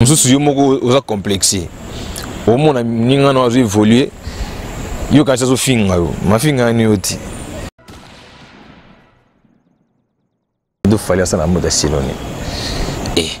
mosusu yo moko oza complexe omona ninga na azo évoluer yo kasi azofinga yo mafinga yani yo ti do fali asala mbo da siloni e eh.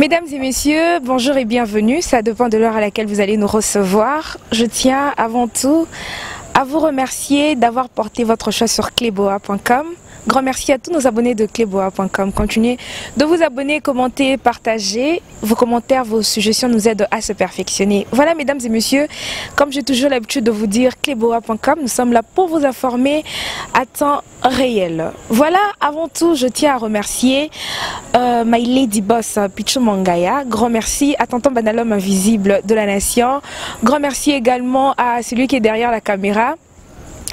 Mesdames et messieurs, bonjour et bienvenue. Ça dépend de l'heure à laquelle vous allez nous recevoir. Je tiens avant tout à vous remercier d'avoir porté votre choix sur cléboa.com. Grand merci à tous nos abonnés de cléboa.com. Continuez de vous abonner, commenter, partager. Vos commentaires, vos suggestions nous aident à se perfectionner. Voilà, mesdames et messieurs, comme j'ai toujours l'habitude de vous dire, cléboa.com, nous sommes là pour vous informer à temps réel. Voilà, avant tout, je tiens à remercier euh, my lady boss Pichu Grand merci à Tonton Banalum Invisible de la Nation. Grand merci également à celui qui est derrière la caméra.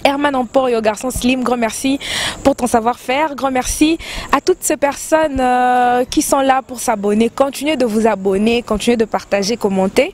Herman Empor et au garçon Slim, grand merci pour ton savoir-faire. Grand merci à toutes ces personnes euh, qui sont là pour s'abonner. Continuez de vous abonner, continuez de partager, commenter.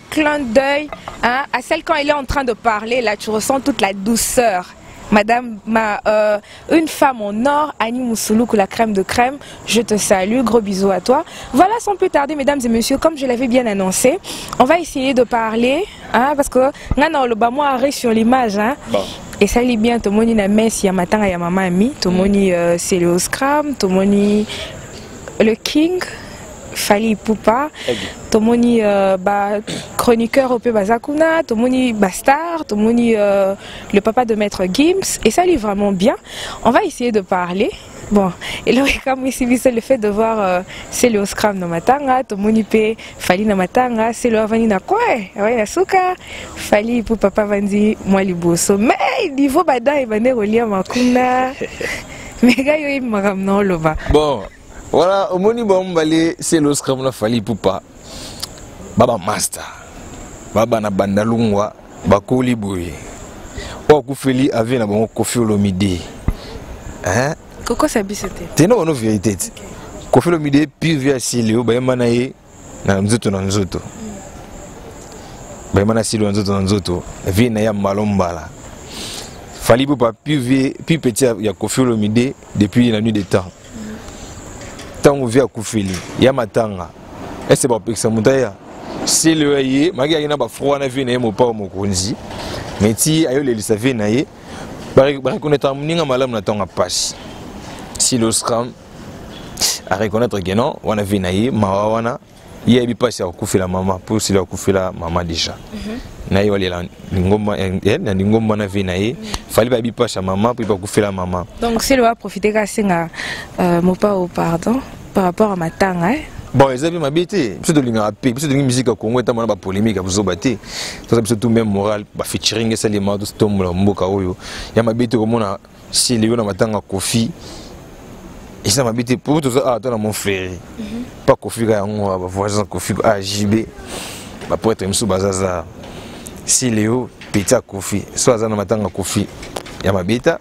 clin d'œil hein, à celle quand elle est en train de parler là, tu ressens toute la douceur. Madame, ma, euh, une femme en or, Annie que la crème de crème, je te salue, gros bisous à toi. Voilà, sans plus tarder, mesdames et messieurs, comme je l'avais bien annoncé, on va essayer de parler, hein, parce que, non, non, le bas-moi arrive sur l'image, hein. Et ça lit bien, tomoni na ya matin, ya maman ami, tomoni euh, c'est le scrum tomoni le King, Fally Ipupa tomoni euh, ba chroniqueur au baza kuna tomoni ba star tomoni euh, le papa de maître Gims et ça lui vraiment bien on va essayer de parler bon et là comme ici c'est le fait de voir euh, c'est le scram dans matanga tomoni pe Fally na matanga c'est le avani na quoi ouais na suka Fally pour papa vandi moi liboso mais niveau badai bande relia makuna mais gars yo il m'a ramené au loba bon Voilà, omoni bango mibale c'est l'os comme la Fally Ipupa. Baba Master. Baba na Bandalungwa bakoli boye. Oyo akufeli avi na bango Koffi Olomide. Hein? Koko sabisa te. Tena ono vérité. Okay. Koffi Olomide pire via Sileo bayemba na ye na nzoto na nzoto bayema na silo na nzoto na nzoto vie na ya mbala mbala fali pupa plus vie plus petit ya kofi olomide depuis la nuit de temps ntango vie akufeli ya matanga ese bapekisa moto aya silo ya ye maki yaki na bafro wana vie na ye mopao mokonzi me ti ayolelisa vie na ye barekoneta moninga malamu na ntango ya mpasi siloscram a reconnaître que non wana vie na ye mawa wana ye ayebi mpasi ya kokufela mama mpo sila akufela mama déjà mhm. na ye walela lingomba eh, eh, na lingomba na vie na ye mhm. fali bayebi mpasi ya mama mpo bakufela mama donc sila aprofite ka asenga euh, mopao pardon par rapport à matanga eh? bon eza mpe mabe te biso tolingaka mpe biso tolingi miziki ya kongo etamba na bapolémike ya buzoba te toza biso tout même moral bafeaturing esalema totombola mboka oyo ya mabe te komona si leyo na matanga kofi eza mabe te po toza awa ah, to na mon frère mhm. pa kofi ka yango ah, bavoisin kofi ajb ah, bapoetre mosusu baza za si leo peti akofi so aza na matanga kofi ya mabeta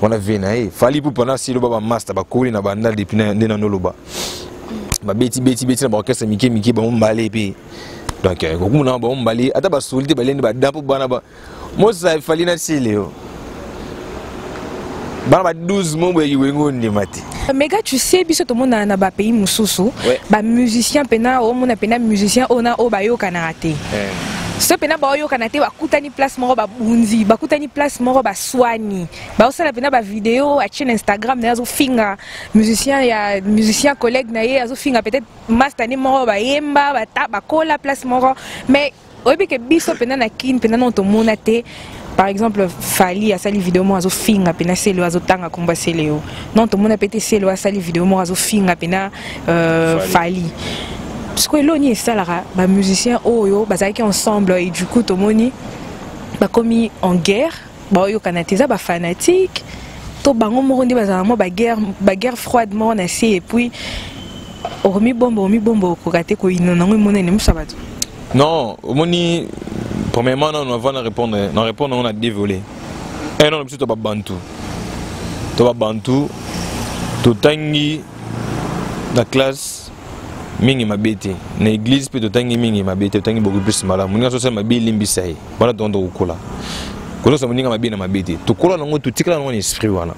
wana vie na ye fali pupa na siloba bamasta bakoli na banda depuis nde nano oloba mhm. babeti beti beti na baorchestre mike mike bango mbale mpe donc euh, kokumuna bango mbale ata basoli te balende bada mpo bana mosa fali na sileo bana ba 12 mo boye kiwengi ondima te mega tu sais biso tomonana na bapays mosusu bamusicien mpena omona mpena musicien oyo na oyo bayokanaka te eh. so mpena baoyokana te bakutani place moko babundi bakutani place moko baswani baosala mpena bavideo atie na instagram na ye azofinga musicien ya musicien collègue na ye azofinga peut-être masta ne moko bayemba bakola place moko mais oyebi ke biso mpenza na kin mpenza nano tomona te par exemple fali asali video moko azofinga mpena selo azotanga komba seleo non tomona mpe te selo asali video moko azofinga mpena euh, fali sikoyo eloni esalaka bamusicien oyo bazalaki ensemble et du coup tomoni bakomi en guerre baoyokana te eza bafanatike to bango moko nde bazala mwa baguerre froide moko na se epuis okomibomba omibomba okoka te koyino nango emonani mosu ya bato non omoni premièrement nano avant na répondre na répondre yango na dévolé un nano biso to babantu to babantu totangi na classe mingi mabe te na église mpe totangi mingi mabe te totangi beaucoup plus malamu moninga soso mabe elimbisa ye wana tonga tokokola kozosa moninga mabe na mabe te tokola nango totikala nango na esprit wana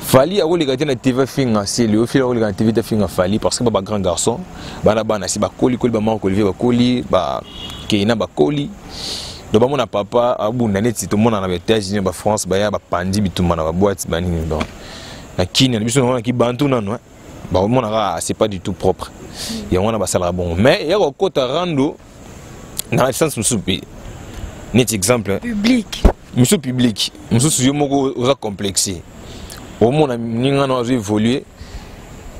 fali akoleka te na tv afinga seli ofili akoleka na tv te afinga fali parce que ba bagrand garçon bana bana si bakolikoli bamarko olivier bakoli bakeina bakoli donc bamona papa abunda neti tomonana ba états-unis ba france baya bapanzi bitumba na babwati banini donc na kini na biso nango na kibantu nano eh. bakomonaka c'est pas du tout propre yango wana basalaka bongo mais ya kokota rando na essence mosusu mpe neti exemple public mosusu public mosusu yo moko oza complexe omona moninga na azo évolue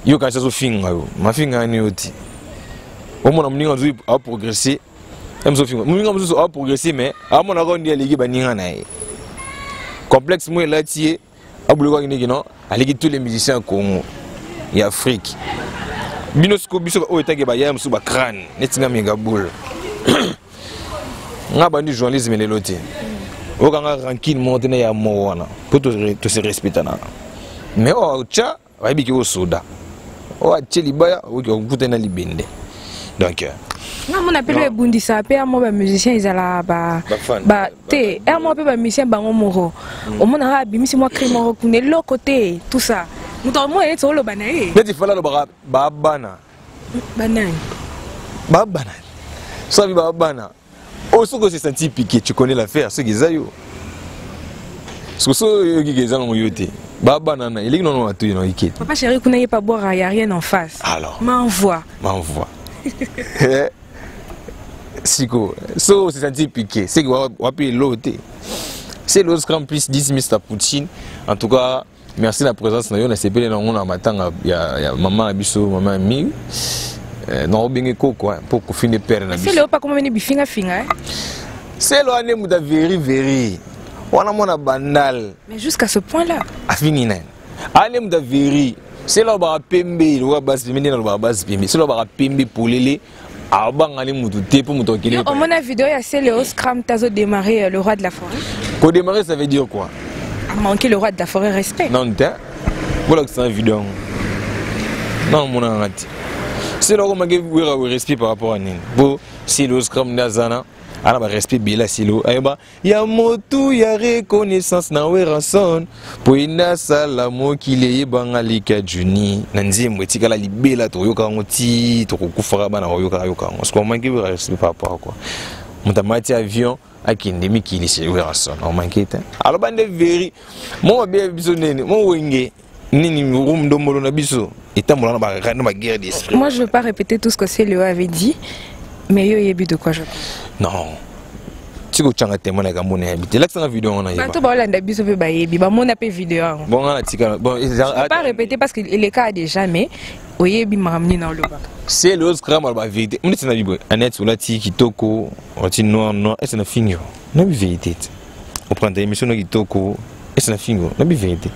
yo kanisi azofinga yo mafinga yani yo ti omona moninga azo aprogresse mosufinga moninga mosusu aprogresse mais amonaka ndi aleki baninga na ye complexe mo elati ye abulukaki ndenge no aleki tous les musiciens ya congo ya afrique bino siko biso oyo etake bayaya mosusu bacrane neti nga minga boule nga bandi journalisme lelo te okanga rankine moko te na ya mo wana mpo tose respectanaka mais oyo oh, otya bayebi ki osoda oyo atie libaya okoki kokutani na libende donc euh, namona mpe ebundisaka mpe yango bamusicien ezala te yango mpe bamusicien bango moko hmm. omonaka abimisi mwa cri moko kuna eloko te tout ça moto akomona neti oloba na ye neti fala alobaka babana banani babana soki babana oyo soki ose senti pike tu connais l'affaire soki eza yo soki soki oyoki ke eza nango yo te babana na eleki nono matoyi na ikete papa chéri kuna ye pa bwara ya rien en face alors m'envoie m'envoie eh? siko soki ose senti pike seki wapi elo te c'est l'oscram plus 10 mr poutine en tout cas merci na présence na yo nasepeli nango na matanga ya, ya mama na biso mama ya mille eh, na obenge koko eh, mpo kofi nde pere na biso pakomameni bifingafinga eh? selo wana nde moto averi veri wana mwana bandal mais jusqu'à ce point là afini nani aa nde moto averi selo alobaka pembe lokola basi pembe nde nalobaka basi pembe selo alobaka pembe polele abangani mutu te mpo moto akende omona video ya celeo scram tazo démarrer euh, le roi de la forêt kodémarrer ça veut dire quoi manquer le roi de la forêt respect non te bolakisa na video yango nano monaka nga te selo akomaki wera respect par rapport ya nini mpo selo scram nde azana ana barespect bela selo ayeba ya motu ya reconnaissance na weranson mpo ye nasala mokili eyebanga lika juni na nzembo etikala libela tokoyoka yango ti tokokufaka bana koyokaka yoka yango siko omanki wera respect par rapport quoi moto amati avion akende mikili chez weranson omanki te aloba nde veri mo mabe ya biso nene mo wenge nini room ndombolo na biso etambola na ba na ba guerre d'esprit moi je veux pas répéter tout ce que Célio avait dit mais yo yebi de quoi je non tiko changa temo na kambo na yebi te lakisa na video ngana yebi bato ba olanda biso pe ba yebi ba mona pe video yango bon ngana tika bon je veux pas répéter parce que le cas de jamais oyebi makamni na olobaka c'est le scram ba vérité on est na bibo anet olati kitoko olati noir noir est na fingi na bi vérité oprendre émission no kitoko esi na fingo nabi vérité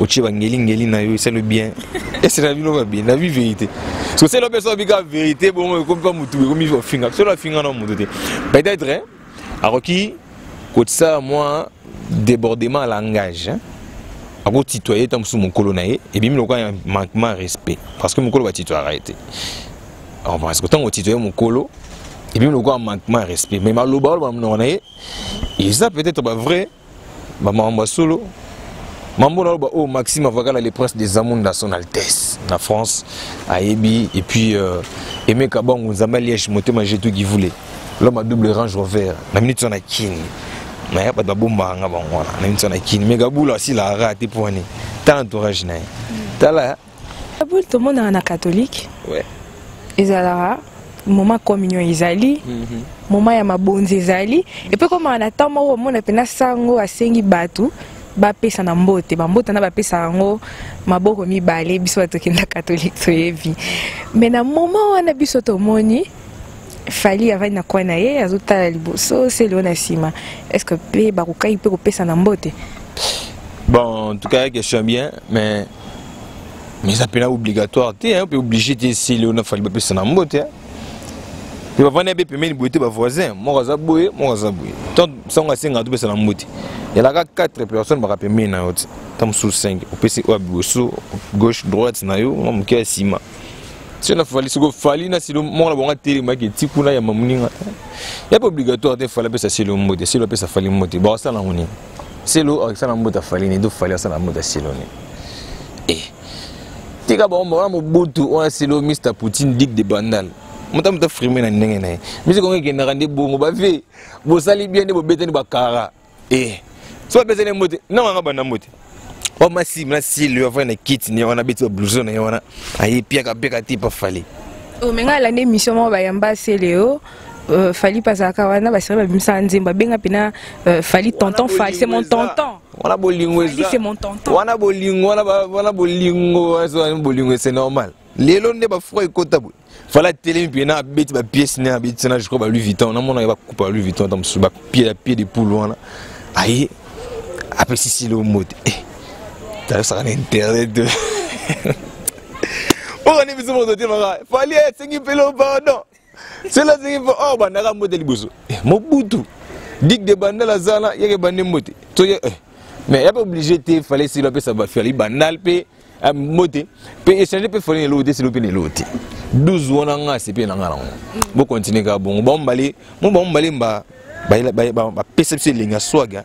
otie bangelingeli na yo esali bien esi na bino babe nabi vérité so selo mpe soki bika vérité bongo ekomi mpa motu ekomi ofinga solo afinga na motu te peut-être akoki kotisala mwa débordement ya langage akotitoye ntango mosusu mokolo na ye ebimi lokola ya manquement respect parce que mokolo batitoyaka ye te parce que ntango otitoye mokolo ebimi lokola manquement respect mais maloba oloba monoko na ye eza peut-être ba vrai ba mambo solo mambo na ba oh Maxime Avakala le prince des amours de son altesse na France ayebi et puis euh, Aimé Kabangu Nzamba Liège motema j'ai tout qui voulait l'homme à double range rover na minute na kin na ya bato bomba nga bango wana na minute na kin mais Gabula si la rate pour année tant entourage na ye tala Abul tomonaka na catholique. Ouais. Ezalaka moma communion ezali mm -hmm. moma ya mabonzi ezali epe komaka na ntango moko omona mpena sango asengi bato bapesa na mbote bambote na bapesa yango maboko mibale biso batokenda katolike toyebi me na moma wana biso tomoni fali avandi na kwa na ye azotala liboso selio na nsima estce mpe bakokaki mpe kopesa na mbote bon en tout cas question bien mais mais eza mpena obligatoire te hein, mpe oblige te esili ona fali bapesa na mbote hein. mpe bavandi abe pembeni boye te bavoisin moko aza boye moko aza boye tant sango asenga topesa na mbote elaka 4 personnes baka pembeni na yo te ta mosusu 5 opesi oyo liboso gauche droite na yo mwa moke ya nsima so na fali soko fali na silo moko na bango atelemaki eti kuna ya mamoninga ya mpe obligatoire te fali apesa silo mbote silo apesa fali mbote bakosala nango nini selo akisa na mbota fali ne do fali asa na mbota selo ne eh tika ba omba mo botu on selo Mr Poutine digue de bandal muta muta frime na ndenge na ye misi kongo ekendaka nde bongo bave bosali bien nde bobetani bakara eh so bapesani mbote nanga nga banda mbote o masi na silo ya vana kiti ne wana beti ba blouson na ye wana aye piaka piaka te pa fale omenga oh, alanda émission moko bayamba seleo Euh, Fali Pazaka, wana ba sireba bimsa nzemba benga pina euh, Fali tonton Fali c'est mon tonton. Wana bolingo eza. C'est mon tonton. Wana bolingo wana wana bolingo wana bolingo c'est normal. Lelo nde ba froid ekota boye. Fali atelemi pina abeti ba pièces na abeti na je crois ba Louis Vuitton. Na mona ba coupe Louis Vuitton tam su ba pied à pied de poule wana. Aye apesi silo mbote. Eh. Tala saka na internet. Ora ni biso moto te maka. Fali asengi pelo pardon. sela zenge mpo awa oh, bandaka mbote liboso eh, mobutu dig de bandal aza na yeke bande mbote to ye eh. mais ya mpe oblige te fale silo apesa bafali bandal mpe ah, mbote mpe échange mpe fale na eloko te silo mpe na eloko te 12 wana nga asepe na nga nango mm. bokontinue kaka bongo baombale mo baombale mba bapesa biso elengi ya swaga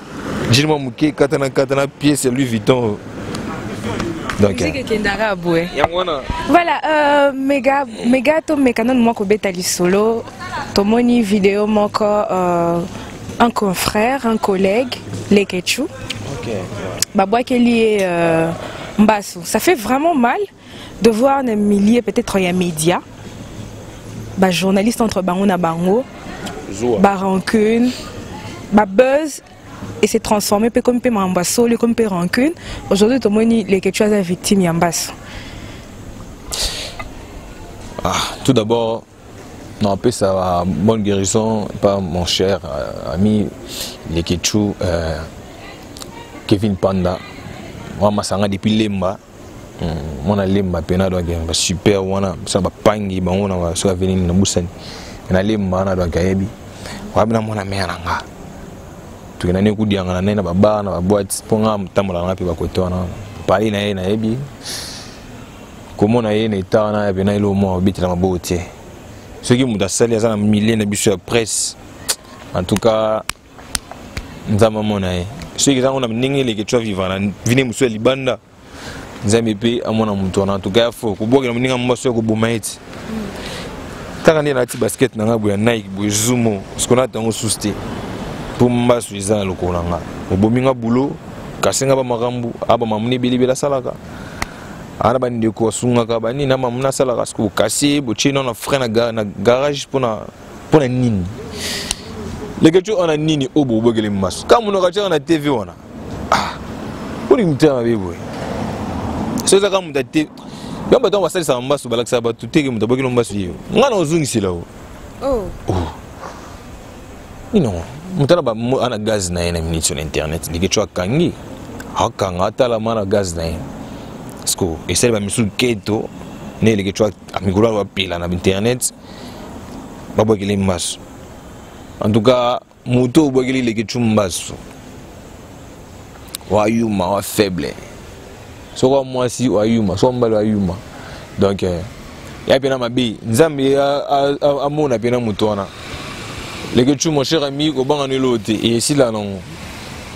jini mwa moke katana katana pièce ya louis vuitton ekendaka boye voilà euh, mega mega tomeka nanu mwa kobeta lisolo tomoni video moko euh, un confrère un collègue lekechou okay. babwakeli ye euh, mbasu ça fait vraiment mal devoir na milieu peut-être ya média bajournaliste entre bango na bango barancune babuzz et s'est transformé mpe komi mpe makambo ya solo ekomi mpe rancune aujourd'hui tomoni leketchu aza victime ya mbaso ah, tout d'abord non, après ça va, bonne guérison, pas mon cher euh, ami Leketchou, euh, Kevin Panda, moi, ma depuis Lemba. mwana lemba mpe na donke basuper wana sa bapangi bango na basoki aveni nini nabosani na lemba wana donke ayebi wabi na mwana meya na nga tokenda ne kudiangana naye na babar na baboite mpo nga motambolaka nga mpe bakote wana pali na ye nayebi komona ye na eta wana ya pena elo mwa obetela maboko te soki moto asali aza na milieu na biso ya presse en tout cas nzambe amona ye soki ezango na ndenge eleke twa viva na vine mosusu ya libanda nzambe mpe amona moto wana antuka ya fo kobwakela moninga mwasi ya koboma ye ti kaka nde nalati basket na ngai boya nike boye zumo siko nalata yango susu te mpo mbasu eza lokola nga obomi nga bulo kasi nga bamakambo abamamuna ebelebele asalaka ana bandeko asungaka banini amamuna asalaka siko kasi botie nao na frais na garage mpona mpo na nini leketio wana nini oyo bobogeli maso kaka monoko atyaka na tv wana ah, oli motema mabe boye soki ezaka moto ate yo bato yango basalisaka mbasu balakisaka bato teke moto abokeli mbasu ye ngai na ozongisela yo oh. oh. ino moto ana gaz na ye na minute sur internet leketio akangi akanga atalama na gaz na ye parceke esali bamisusu keto ne eleketio mikolo apela na internet babwakeli mbasu en tout cas moto obwakeli leki cu mbasu wayuma wa faible soko mwasi wayuma soko mobali wayuma donc eh, ya mpe na mabe nzambe amona mpe na moto wana leki cu mon cher ami kobanga no eloo te esila nango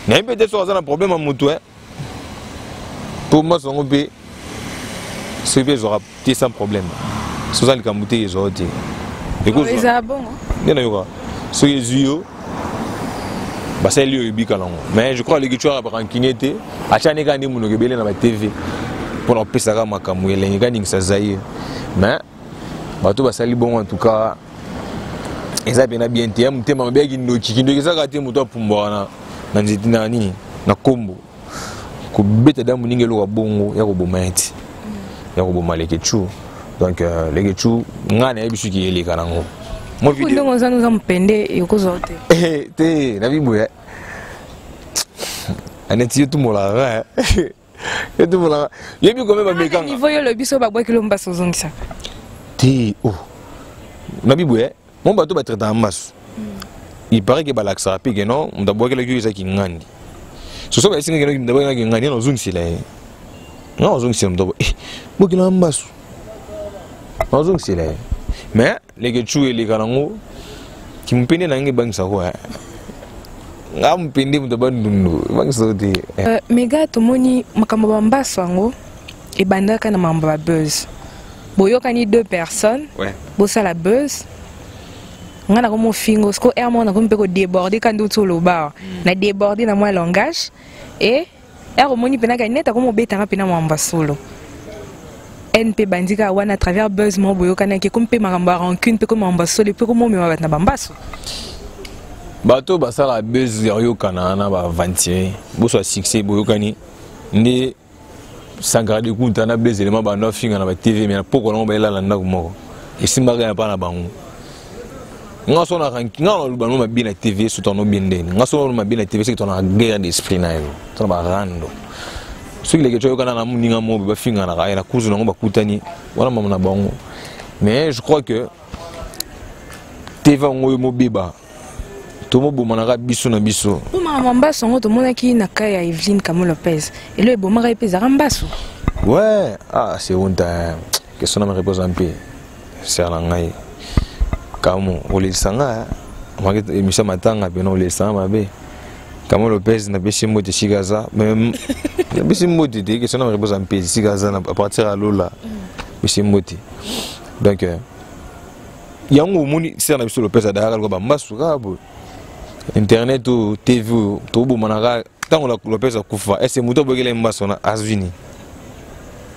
nayebi mpe te soko aza na problème ya moto eh. mpo mwasi yango mpe soki mpe ezwaka te sans problème soki oza likambo te ezwa yo te ekozwa bongo nde nayoka soki ezwi yo basali oyo ebika nango mais je crois leki cuara barankine te atyani kaka nde monoko ebele na batv mpo na kopesaka makambo elengi kaningisa zaire mais bato basali bongo en tout cas eza mpena bien te ya motema mabe ya kindoki kindoki ezaka te moto apumbwa wana na nzete na nini na nkombo kobeta damu ndenge eloko ya bongo ya koboma ye ti ya koboma lekechou donc euh, lekechou ngai nayebi soki eyeleka nango ndenge oza noza mopende ekozwa te eh, te na biboya aneti yo tumolaka etubolaka yebi kome bamekanga niveau yo lobi so babwaki lo mbasu ozongisa te o oh. na biboye eh? mo bato batraitaka mbasu il paraît ke balakisaka mpe ke non moto abwakelaki yo eza kingandi soso bayesingaki noki moto abwakelaki kingandi yana ozongisela ye nga ozongisela moto eh, bokela mbasu ozongisela ye mais leke chu eleka nango kimpende na yango ebangisa ko eh. nga mpende moto bandundu ebangisa yo te eh. euh, mega tomoni makambo ya bambaso yango ebandaka na makambo ya buzz boyokani deux personnes ouais. bosala buzz nga nakomi ofingo siko air moko nakomi mpe kodeborde kandi outi oloba mm. na deborde na mwa langage e yako moni pena ka neta ko mobeta nga pena mwamba solo haine mpe bandi kaka wana à travers buzz moko boyokanaki ekomi mpe makambo ya rancune mpe komi makambo ya solo mpe komomema bato na bambaso bato oyo basalaka buzz ya koyokana na baaventurier boso ya succès boyokani nde sankara de kunta na buzz elema bando afinga na batv me na pokwa nango bayelala ndako moko esimbaka ya mpa na bango nga so na ranki nga na lubano ma bien na TV so tono bien ndeni nga so na bien na TV c'est tono guerre d'esprit na yo tono ba rando soki leke to yokana na muninga mo ba finga na ya na kuzu na ngo ba kutani wana mama na bango mais je crois que TV ngo yo mobeba tomobomanaka biso na biso mpo makambo mbaso yango tomonaki na kai ya eveline camo lopez elo ebomaka ye mpe ezalaka mbaso ouais ah c'est honte hein. question na me repose mpe sœur na ngai kamo olelisa nga amaki eh. émission matanga pena olelisa nga mabe kamo lopez napesi mbote esika aza napesi mbote te question na mareponse ya mpezi esika aza na partir ya lola pesi mm. mbote donc euh, yango omoni sere na biso lopez adayaka loka bambasu kaka boye internet oyo tv oyo tokobomanaka ntango lopez akufa ese moto abokelai mbasu wana azwi nini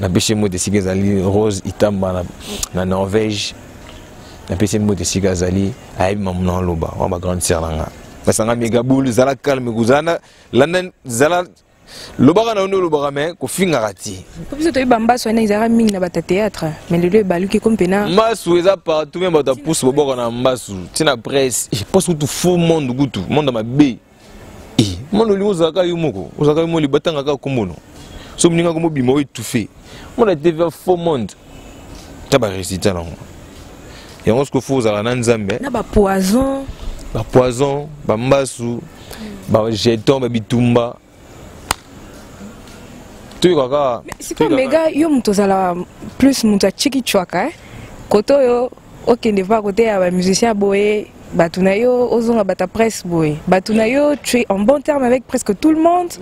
napesi ye mbote esika ezali rose itamba na, na norvège napesi ye mbote esika azali ayebi mamu na oloba wana bagrande sœur na nga basanga megabul zala calme kozala landa zala lobaka na yo nde olobaka me kofingaka te po biso toyebi bambasu wana ezalaka mingi na bata théâtre me lelo ebaluki ekomi mpena mbasu eza partout me bato ya pusu boboko na mbasu ntina presse eh, presse kutu faux monde kutu monde mabe Eh, mwana olingi ozalaka yo moko ozalaka yo moko libatanga kaka kombono so moninga kombo bima oetufe mwana tv faux monde ta baresultat nango yango soki fo ozalaka na nzambe na bapoison bapoison bambasu bajeton babitumba toyoka kaka sikoyo mega yo moto ozala plus moto ya chiki chwaka eh? kote oyo okende pa kote ya ba musicien boye bato na yo ozonga bata presse boye bato na yo tu es en bon terme avec presque tout le monde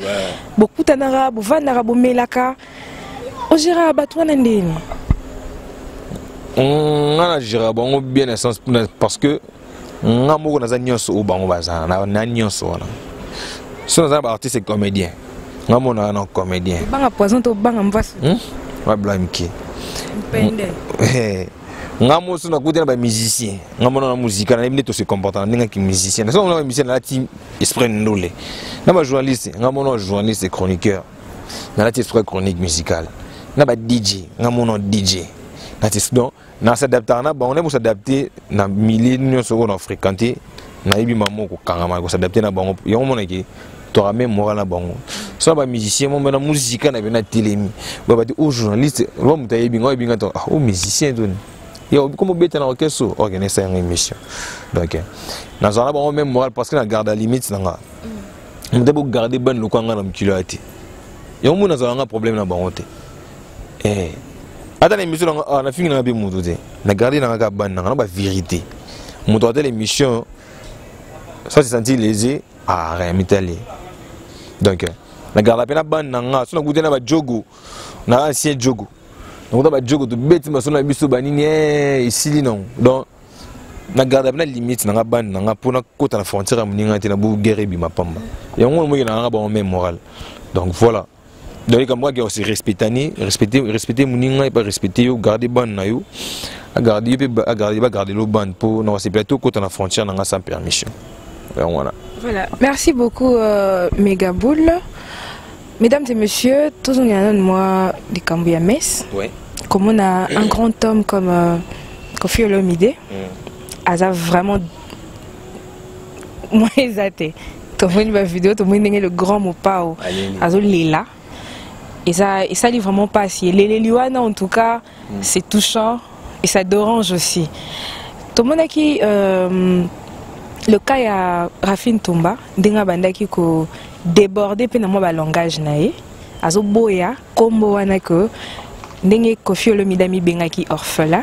bokutanaka bovandaka bomelaka ogéraka bato wana ndeni hmm, nga na géraka bango bien na sens parce que nga moko naza nyonso oyo bango baza na nyonso wana so naza na baartiste comédien nga monaka na comédien banga poison to banga mvasi hmm? wablamki nga moso nakuti na bamusicien nga mona na musika nayebi nde tose comporta na ndenge ki musicien na sona bamusicien nalati esprit ndole na bajournaliste nga mona journaliste chroniqueur nalati esprit chronique musicale na ba dj nga mona dj nati donc na s'adaptaka na bango nde mosadapte na milieu nyonso oyo na fréquente nayebi mama okokangama kosadapte na bango yango monaki toka meme mora na bango so ba musicien mo na musika na bena telemi ba ba o journaliste ba muta yebi ngo yebi ngato o musicien doni ya comme obeta na orchestre organiser une émission donc na zala bango même moral parce que na garde la limite na nga muta bo garder ban lokwa nga na mukilo ya te yango mona zala nga problème na bango te eh ata na émission na ah, na fingi na be mutu te na garder na nga ban na nga na ba vérité mutu atele émission ça c'est senti lésé ah rien mitali donc nagalaka mpe na bande na nga so nakuti na bajogo na ancien jogo nakuta bajogo tobeti masolo na biso banini eh, esili nango donc nagarda mpe na limite na nga bande na nga mpo nakota na frontière ya moninga te na bo guerre ebima pamba yango omoki na nga bango meme morale donc voilà donc likambo kaka se respecta ni respecte respecte moninga epa respecte yo garde bande na yo agarde yo mpe agarde bagarde lo bande mpo na basepela te okota na frontière na nga sans permission yango wana voilà merci beaucoup euh, megaboule mesdames et messieurs tozongela nanu mwa likambo ya messe ouais. komona un grand homme comme euh, kofi olomide mm. aza vraiment mwa eza te tomoni ba video tomoni ndenge le grand mopao azolela eza esali vraiment mpasi eleleli wana en tout cas mm. c'est touchant et ça dérange aussi tomonaki euh, le cas ya rafine tumba ndenge abandaki ko déborde mpe na mwa balangage na ye azoboya nkombo wana ke ndenge kofi olomide amibengaki orphelin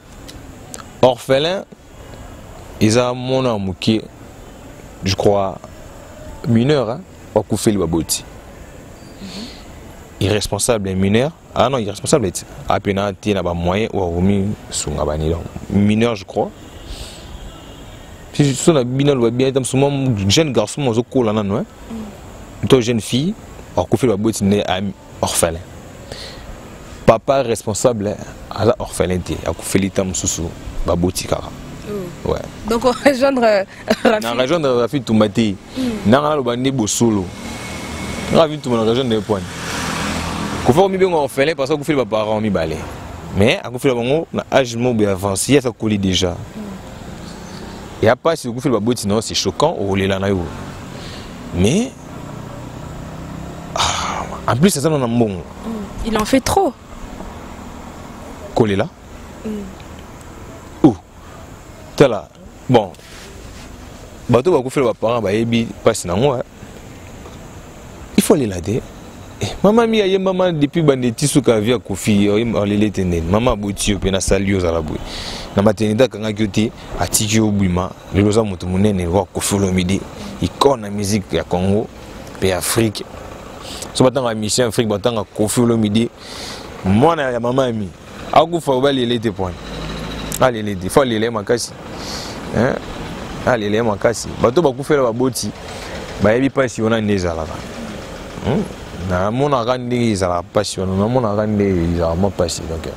orphelin eza mwana ya moke je crois mineur hein, bakufeli baboti irresponsable mineur ah non irresponsable ete apena te na bamoyen oyo akomi sunga banila mineur je crois so na bino aloba bien ete mosu mwa jeune garçon mozokola nano to jeune fille akufeli baboti nde orphelin papa responsable aza orphelin te akufeli ta mosusu baboti kaka oh. ouais. donc rejoindre euh, rafi na rejoindre rafi tumba te hmm. nanga naloba nde bosolo rafi tumba na rejoindre epwani kofa komibenga orphelin parce akufeli baparent mibale mais akufela bango na age moko boye avance ye asakoli déjà hmm. ya mpasi okufeli baboti na yo c'est choquant okolela na yo mais ah, en plus aza na mbongo mm. il en fait trop kolela mm. ou tala bon bato bakufela baparent bayebi mpasi na yango il faut alela te eh, mama mi ayembama depuis bande ti suka avi akufi aleli ete nini mama aboti yo mpe nasali yo ozala boye na maternité akangaki yo te atiki yo obima lelo oza moto monene lokola kofi olomide icone ya musique ya congo mpe ya afrique so batanga ya mission afrique batanga kofi olomide mwana ya mama ami akufa oyo balele te pwani alele te fo alele ye makasi alele ye makasi bato bakufela baboti bayebi mpasi wana nde ezalaka hmm? namonaka ndenge ezalaka mpasi wana namonaka ndenge ezalaka mwa mpasi donc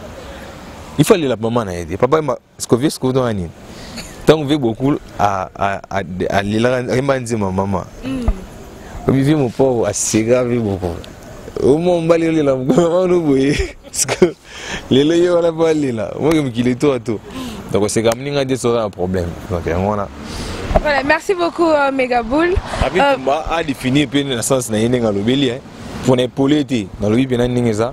il faut alela mama na ye te papa Scovie Scovie wana nini ntango vie bokul alelaka ayemba nzema mama mm. obi vie mopoko aseka vie bokul omo mobali olela mokolo boye lelo ye wana mpo alela omoke mokili to ato mm. donc oseka moninga te soza na problème donc yango wana Voilà, merci beaucoup euh, Megaboul. Abi euh, Tumba a défini pe na sens na yene ngalobeli hein. Pour n'épauler te, nalobi pe na ndenge ça.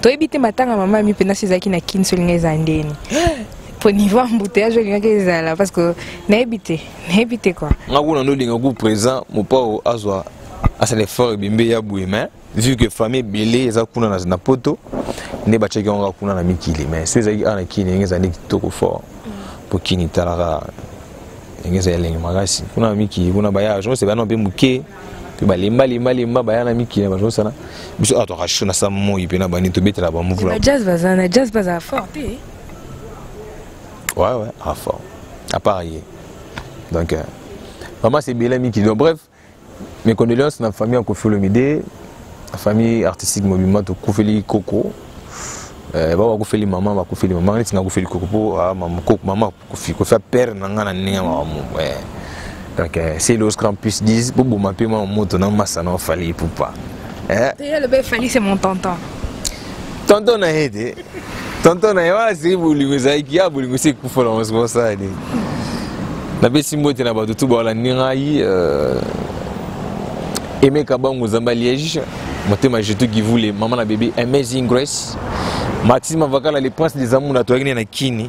toyebi te matanga mama mi mpenza so ezalaki na kin solinga ezala ndeni po niveau ya embouteillage olingaki ezala parce que nayebi te nayebi te kua nga kuna nde olinga ku présent mopao azwa asala effort ebembe ya boye mais vu que famille ebele eza kuna na poto nde batyaki yango kuna na mikili mais so ezalaki awa na kini ndenge ezali kitoko fort mpo kini etalaka ndenge ezali elengi makasi kuna na mikili kuna bayage nyonso ebana mpe moke mpe balemba lemba lemba baya na mikili na bazosana biso awa toka sho na sa moi mpe na bani tobetela bamuvula jazz baza na jazz baza fort te ouais ouais a fort à part ye donc euh, vraiment c'est bela mikili donc bref mes condoléances na famille ya kofi olomide na famille artistique mobimba tokufeli koko eh, ba bakufeli mama bakufeli mama neti nakufeli koko mpo ah, mama kofi kofi apere na ngai na ndenge ya mawa moko eh. donc eh, c'est le oscar plus 10 boboma mpe mwa moto na masa na ofali epupa eh? tonton na ye te tonton na ye wana seki bolingo ezalaki ya bolingo esi ekufa na mosiko osala nini napesi mbote na bato tu baolandi ngai euh, emeka bango zamba liège motema je tout qui voulait mama na bebe amazing grace maxime avakala le prince des amour na toyaki ne na kini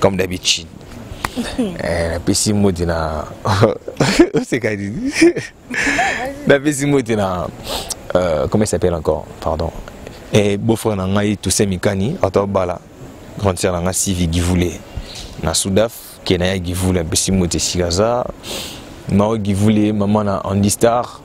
comme d'habitude eh, napesi moti na oseka nini napesi moti na euh, comment il s'appelle encore pardon et eh, beau-frère na ngai toussaint mikani ato bala grande sœur na ngai sivi givule na sudaf ke na ya givule napesi moti esika aza mao givule mama na andistar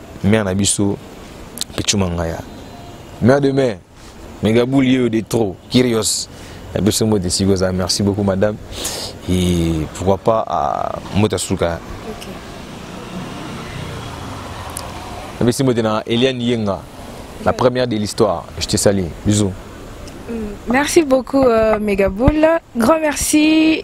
mère na biso Pichu Mangaya mère de mère Megabou lieu de trop Kyrios na biso mbote esika oza merci beaucoup madame et pourquoi pas à mbote asuka na biso mbote na Eliane Yenga la première de l'histoire je te salue bisous Merci beaucoup, euh, Megaboul. Grand merci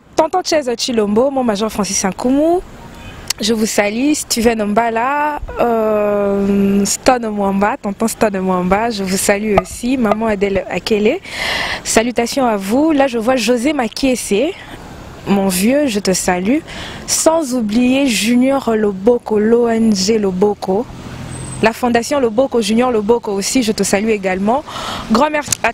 Tonton Chaise Chilombo, mon major Francis Nkoumu, je vous salue, Steven Mbala, euh, Stone Mwamba, tonton Stone Mwamba, je vous salue aussi, maman Adèle Akele. Salutations à vous, là je vois José Makiese, mon vieux, je te salue. Sans oublier Junior Loboko, l'ONG Loboko, la Fondation Loboko, Junior Loboko aussi, je te salue également. Grand merci à